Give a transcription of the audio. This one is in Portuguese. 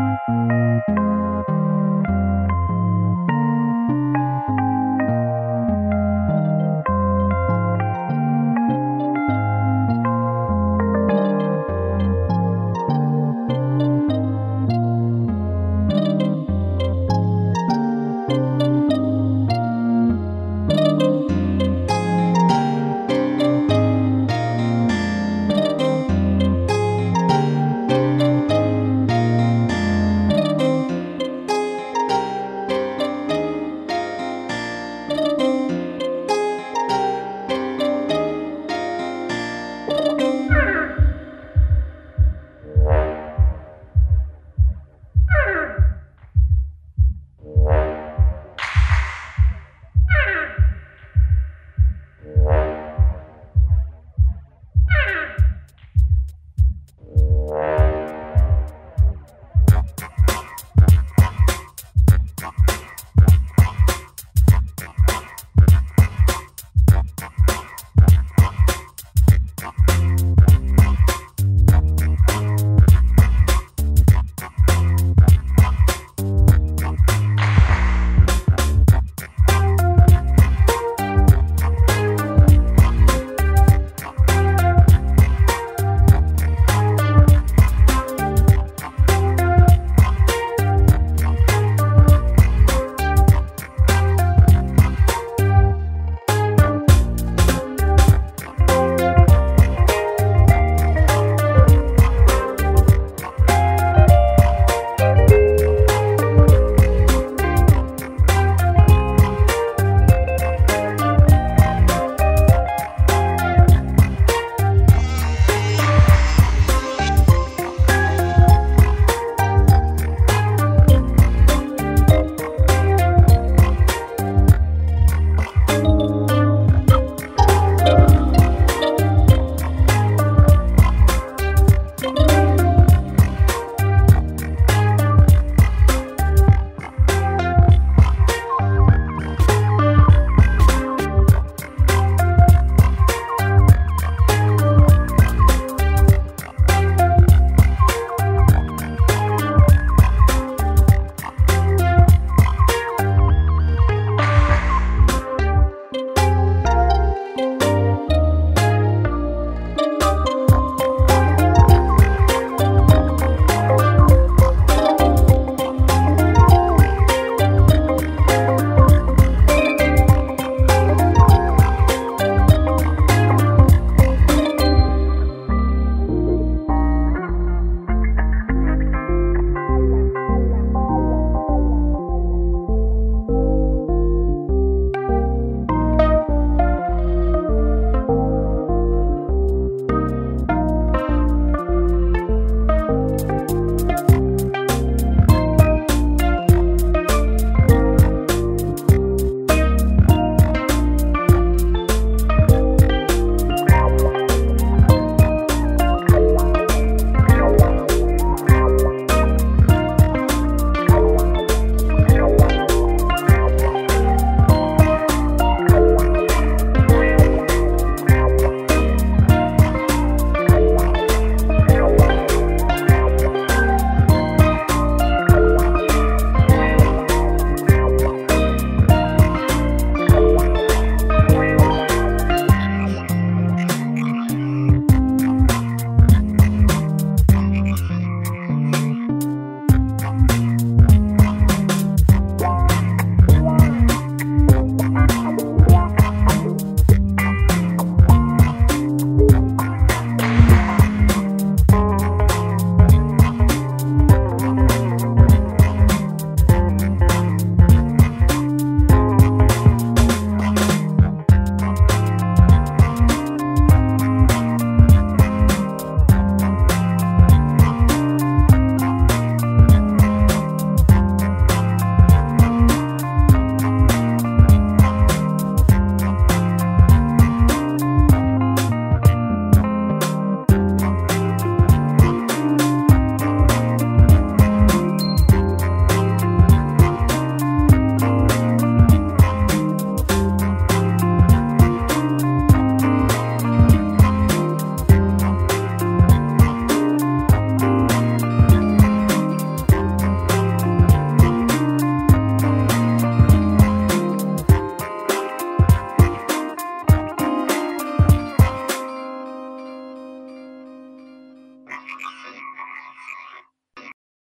Música